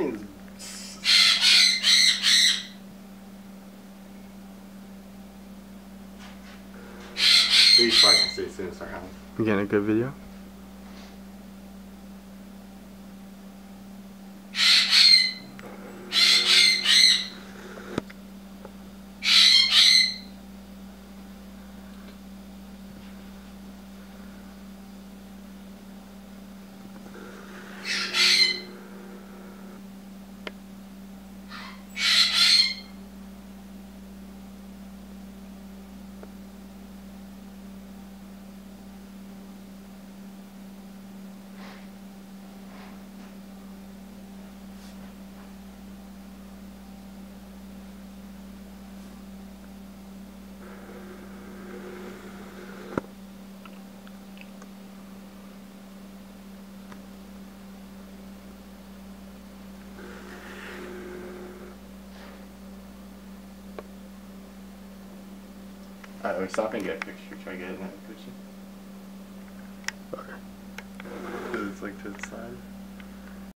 thing's. Three fucking stay soon, start having. You getting a good video? Alright, wait, stop and get a picture. Try to get another picture. Okay.